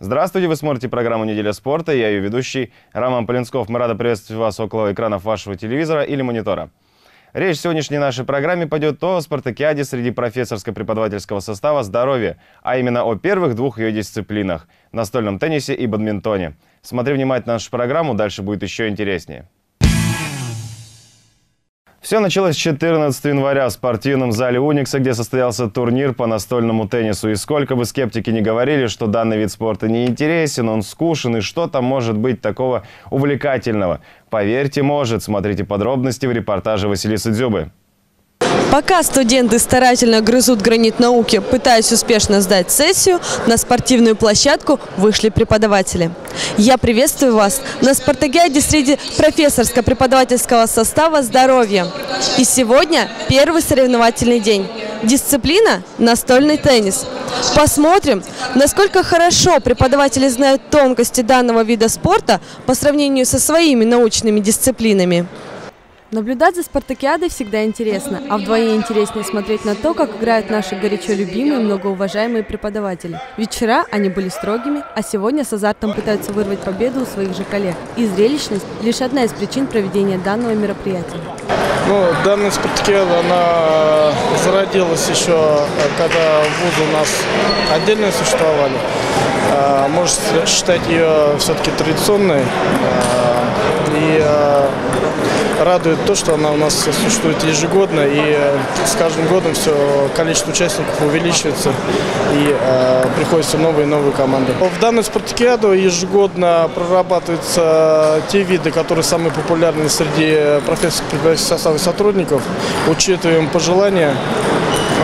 Здравствуйте, вы смотрите программу «Неделя спорта». Я ее ведущий Роман Полинсков. Мы рады приветствовать вас около экранов вашего телевизора или монитора. Речь в сегодняшней нашей программе пойдет о спартакиаде среди профессорско-преподавательского состава здоровья, а именно о первых двух ее дисциплинах – настольном теннисе и бадминтоне. Смотри внимательно нашу программу, дальше будет еще интереснее. Все началось 14 января в спортивном зале «Уникса», где состоялся турнир по настольному теннису. И сколько бы скептики не говорили, что данный вид спорта не интересен, он скучен, и что там может быть такого увлекательного? Поверьте, может. Смотрите подробности в репортаже Василисы Дзюбы. Пока студенты старательно грызут гранит науки, пытаясь успешно сдать сессию, на спортивную площадку вышли преподаватели. Я приветствую вас на спартакиаде среди профессорско-преподавательского состава здоровья. И сегодня первый соревновательный день. Дисциплина – настольный теннис. Посмотрим, насколько хорошо преподаватели знают тонкости данного вида спорта по сравнению со своими научными дисциплинами. Наблюдать за спартакиадой всегда интересно, а вдвойне интереснее смотреть на то, как играют наши горячо любимые и многоуважаемые преподаватели. Ведь вчера они были строгими, а сегодня с азартом пытаются вырвать победу у своих же коллег. И зрелищность – лишь одна из причин проведения данного мероприятия. Ну, данная спартакиада, она зародилась еще, когда вузы у нас отдельно существовали. Можно считать ее все-таки традиционной. А, и а, радует то, что она у нас существует ежегодно, и э, с каждым годом все количество участников увеличивается, и э, приходят новые и новые команды. В данную спартакиаду ежегодно прорабатываются те виды, которые самые популярные среди профессоров состава сотрудников. Учитываем пожелания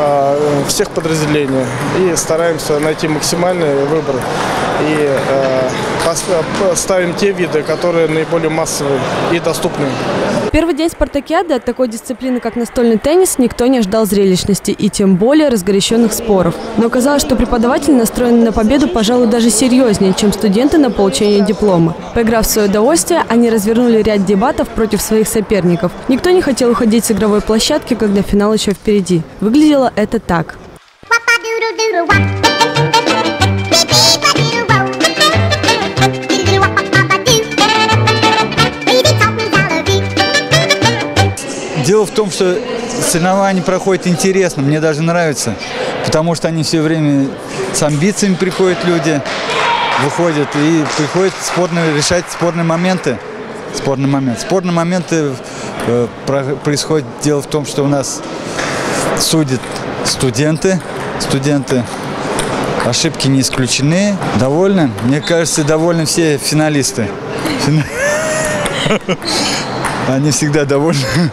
э, всех подразделений и стараемся найти максимальный выбор. И э, ставим те виды, которые наиболее массовые и доступные. Первый день спартакиады от такой дисциплины, как настольный теннис, никто не ожидал зрелищности и тем более разгоряченных споров. Но оказалось, что преподаватели настроены на победу, пожалуй, даже серьезнее, чем студенты на получение диплома. Поиграв в свое удовольствие, они развернули ряд дебатов против своих соперников. Никто не хотел уходить с игровой площадки, когда финал еще впереди. Выглядело это так. Том, что соревнования проходят интересно, мне даже нравится, потому что они все время с амбициями приходят люди, выходят и приходят спорные, решать спорные моменты. Спорный момент. Спорные моменты э, происходит дело в том, что у нас судят студенты, студенты ошибки не исключены. Довольны? Мне кажется, довольны все финалисты. Они всегда довольны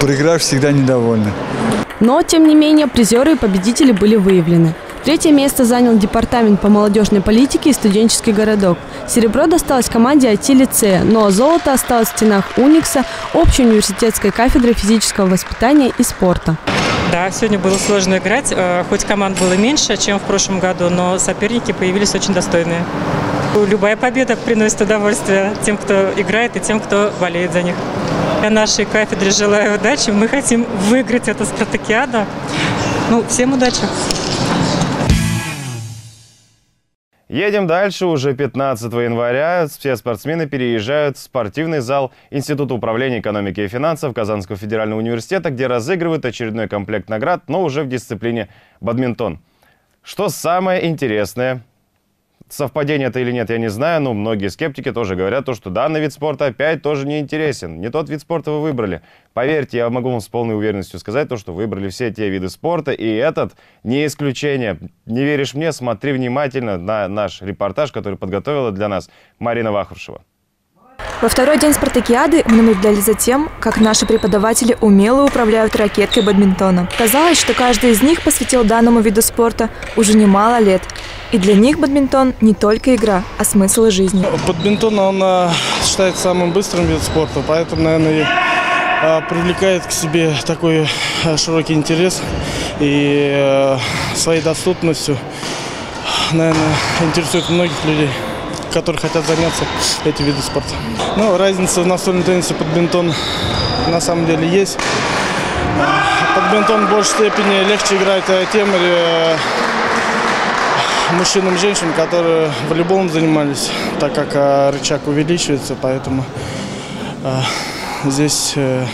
проигравший всегда недовольны. Но, тем не менее, призеры и победители были выявлены. Третье место занял департамент по молодежной политике и студенческий городок. Серебро досталось команде IT-лицея, но золото осталось в стенах Уникса, общей университетской кафедры физического воспитания и спорта. Да, сегодня было сложно играть, э, хоть команд было меньше, чем в прошлом году, но соперники появились очень достойные. Любая победа приносит удовольствие тем, кто играет и тем, кто болеет за них. Я нашей кафедре желаю удачи. Мы хотим выиграть эту спартакиаду. Ну, всем удачи! Едем дальше. Уже 15 января все спортсмены переезжают в спортивный зал Института управления экономики и финансов Казанского федерального университета, где разыгрывают очередной комплект наград, но уже в дисциплине бадминтон. Что самое интересное, совпадение это или нет, я не знаю, но многие скептики тоже говорят, то, что данный вид спорта опять тоже не интересен. Не тот вид спорта вы выбрали. Поверьте, я могу вам с полной уверенностью сказать, то, что выбрали все те виды спорта, и этот не исключение. Не веришь мне, смотри внимательно на наш репортаж, который подготовила для нас Марина Вахрушева. Во второй день спартакиады мы наблюдали за тем, как наши преподаватели умело управляют ракеткой бадминтона. Казалось, что каждый из них посвятил данному виду спорта уже немало лет. И для них бадминтон не только игра, а смысл жизни. Бадминтон, он а, считается самым быстрым видом спорта, поэтому, наверное, а, привлекает к себе такой а, широкий интерес и своей доступностью, наверное, интересует многих людей которые хотят заняться этим видом спорта. Ну, разница в настольном теннисе под бинтон на самом деле есть. Под бинтон в большей степени легче играть тем, э, мужчинам и женщинам, которые волейболом занимались, так как э, рычаг увеличивается, поэтому э, здесь э,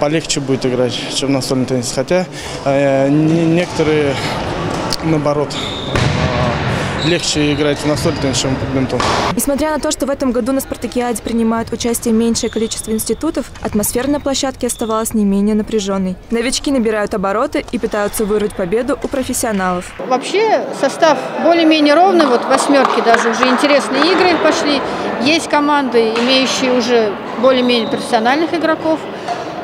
полегче будет играть, чем настольный теннис. Хотя э, не- некоторые, наоборот, легче играть в настольный теннис, чем в бадминтон. Несмотря на то, что в этом году на спартакиаде принимают участие меньшее количество институтов, атмосфера на площадке оставалась не менее напряженной. Новички набирают обороты и пытаются вырвать победу у профессионалов. Вообще состав более-менее ровный, вот восьмерки даже уже интересные игры пошли. Есть команды, имеющие уже более-менее профессиональных игроков.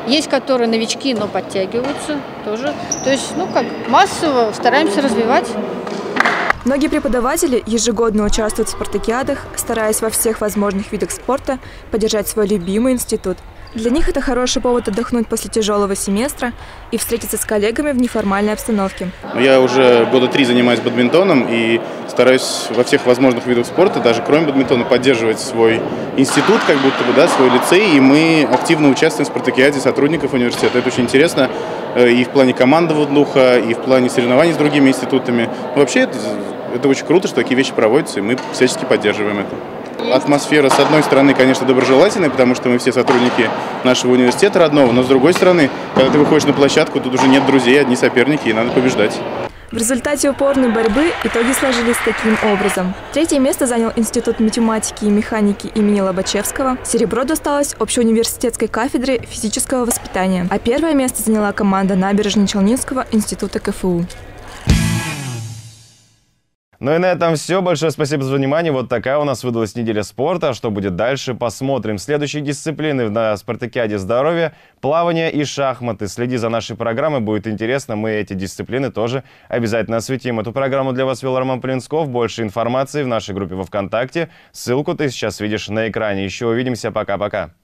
Есть, которые новички, но подтягиваются тоже. То есть, ну как, массово стараемся развивать. Многие преподаватели ежегодно участвуют в спартакиадах, стараясь во всех возможных видах спорта поддержать свой любимый институт. Для них это хороший повод отдохнуть после тяжелого семестра и встретиться с коллегами в неформальной обстановке. Ну, Я уже года три занимаюсь бадминтоном и стараюсь во всех возможных видах спорта, даже кроме бадминтона, поддерживать свой институт, как будто бы, да, свой лицей. И мы активно участвуем в спартакиаде сотрудников университета. Это очень интересно э, и в плане командного духа, и в плане соревнований с другими институтами. Вообще это, это очень круто, что такие вещи проводятся, и мы всячески поддерживаем это. Атмосфера, с одной стороны, конечно, доброжелательная, потому что мы все сотрудники нашего университета родного, но с другой стороны, когда ты выходишь на площадку, тут уже нет друзей, одни соперники, и надо побеждать. В результате упорной борьбы итоги сложились таким образом. Третье место занял Институт математики и механики имени Лобачевского. Серебро досталось общеуниверситетской кафедре физического воспитания. А первое место заняла команда Набережно-Челнинского института КФУ. Ну и на этом все. Большое спасибо за внимание. Вот такая у нас выдалась неделя спорта. А Что будет дальше, посмотрим. Следующие дисциплины на спартакиаде здоровья – плавание и шахматы. Следи за нашей программой, будет интересно. Мы эти дисциплины тоже обязательно осветим. Эту программу для вас вел Роман Плинсков. Больше информации в нашей группе во ВКонтакте. Ссылку ты сейчас видишь на экране. Еще увидимся. Пока-пока.